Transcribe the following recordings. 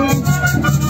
noite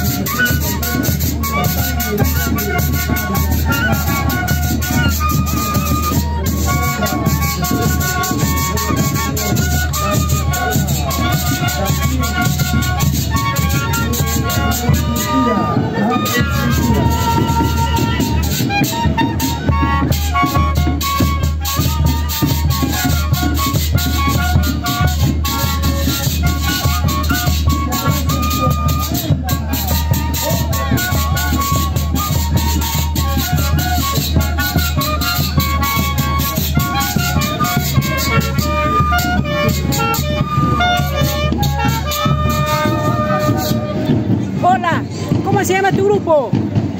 ¿cómo se llama tu grupo?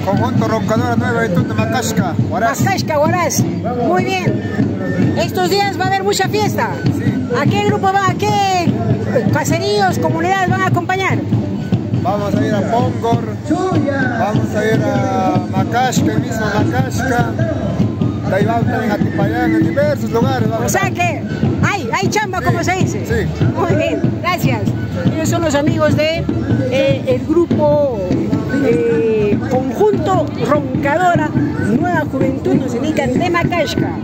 Conjunto Roncadora Nueva de Macasca, Huaraz. Mascashka, Huaraz. Muy bien. Estos días va a haber mucha fiesta. Sí. ¿A qué grupo va? ¿A qué caseríos, comunidades van a acompañar? Vamos a ir a Pongor, vamos a ir a Macasca, el mismo Macasca. De ahí vamos también a en diversos lugares. O sea que hay, hay chamba, como se dice. Sí. Muy bien, gracias. Ellos son los amigos de eh, el grupo eh, Conjunto Roncadora Nueva Juventud nos indican de Macashka.